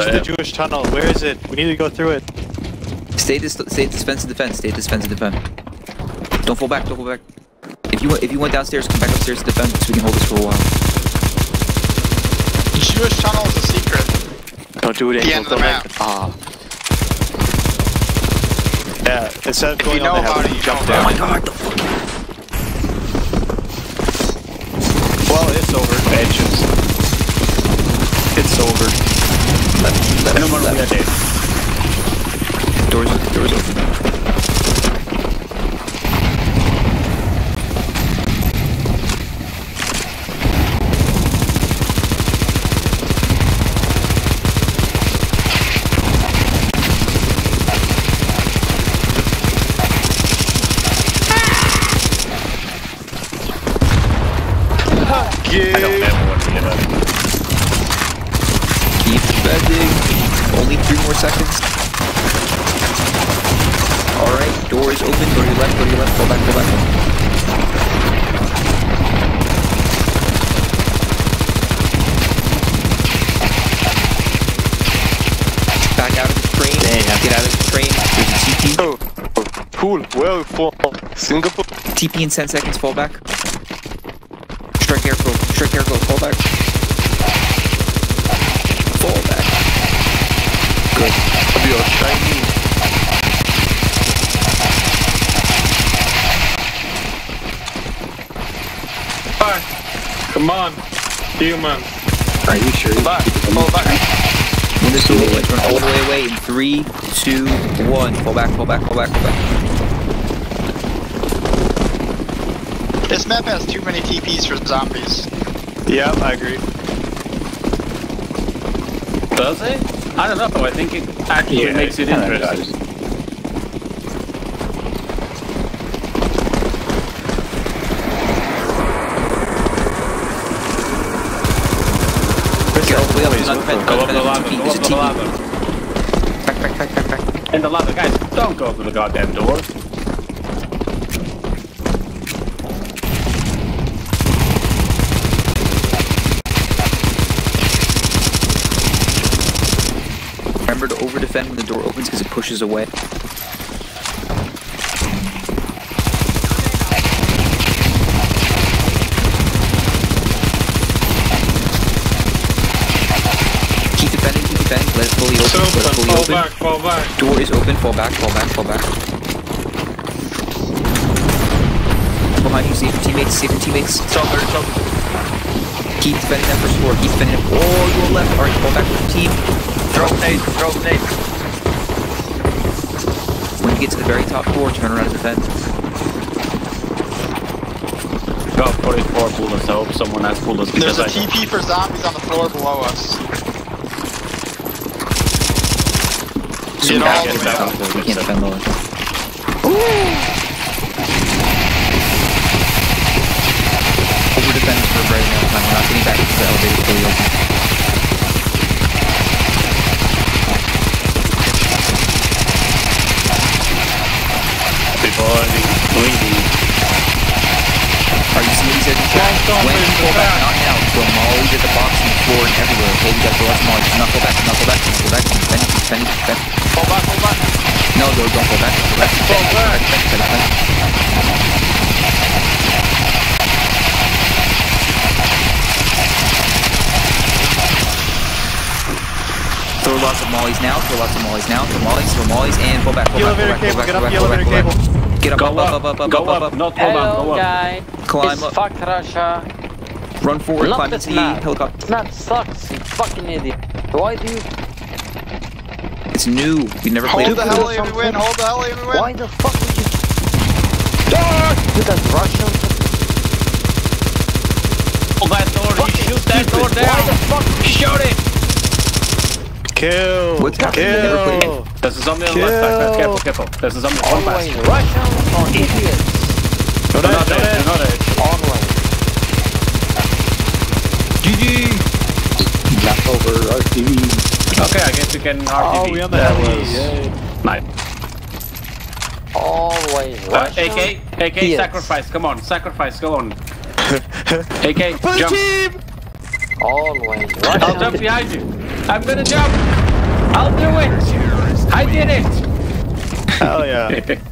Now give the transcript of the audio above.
Where's the Jewish tunnel? Where is it? We need to go through it. Stay this. Stay defense and defense. Stay defense and defend. Don't fall back. Don't fall back. If you went, if you went downstairs, come back upstairs to defend, so we can hold this for a while. The Jewish tunnel is a secret. Don't do it, The Angel. end of the map. let- Ah. Yeah, instead of If you going on know the about heaven, you jump down. Oh my god, the fuck. Well, it's over. Benches. It's over. Left, left, I don't want left. dead. Doors, doors open. Yeah. I don't ever want to get up. Keep defending. Only three more seconds. Alright, doors open. Go to your left, go to your left. Go back, go back. Back out of the train. Damn. Get out of the train. There's a TP. Oh, cool. Well, for Singapore. TP in 10 seconds. Fall back. Strike airfield. Strike airfield. Fall Be. Come on, human. Are you sure? Back. Fall back. When this will run all the way away in three, two, one. Fall back, fall back, fall back, fall back. This map has too many TPs for zombies. Yeah, I agree. Does it? I don't know. I think it actually Yeah, makes it it interesting. Get all the way up, do not defend, Go do up the not ladder. Go up the ladder. Back, back, back, back, back. In the ladder, guys. Don't go to the goddamn door. Remember to over defend when the door opens because it pushes away. Keep defending, keep defending. Let it fully It's open. Let it open. fully Fall open. back, fall back. Door is open. Fall back, fall back, fall back. Behind you, save your teammates, save your teammates. Chopper, chopper. Keep defending that first floor. Keep defending it. Oh, your left. Alright, fall back with the team. Throw nade, throw nade. When you get to the very top floor, turn around and defend. Got 44 bullets. I hope someone has bullets There's because a I TP for zombies on the floor below us. So Get we all can't the get way up. We can't defend lower. Over bleeding. Are you seeing these edges? When you pull back, not now. Throw mollies at the box and the floor and everywhere. Okay, you gotta throw lots of mollies. Do not go back. Not go back. Not go back. Defend. Defend. Defend. Fall back, fall back. No, no, don't go back. Don't go back. Defend. Defend. Defend. Defend. Throw lots of mollies now. Throw lots of mollies now. Throw mollies. Throw mollies and pull back. Pull The back. Pull back. Pull back. Pull back. Pull back. Pull back. Get up. Go Up. Up. Up. Up. Up. go Up. Up. not hold on, Hello, go up. guys. Climb it's up. fuck Russia. Run forward. Not Climb this into the map. helicopter. This map sucks, you fucking idiot. Why do you... It's new. We never played Hold it the before. hell we win, hold the hell we win. Why the fuck would you... Do that Russian... Oh, that door, you shoot that door Why the down. fuck... Shoot it. Kill. What's happening? Never played Kill. There's a zombie on the left side. Careful, careful. There's a zombie. One Always pass. Russians or idiots. Don't They're not edge, don't dead. edge. They're not dead. Always. Leftover RTV. Okay, I guess we can RTV. Oh, we on the That heli. was Yay. nice. Always Uh, Russians. AK, AK, idiots. sacrifice. Come on, sacrifice. Go on. AK, For the jump. team. Always I'll jump Russians. behind you. I'm gonna jump! I'll do it! I did it! Hell yeah.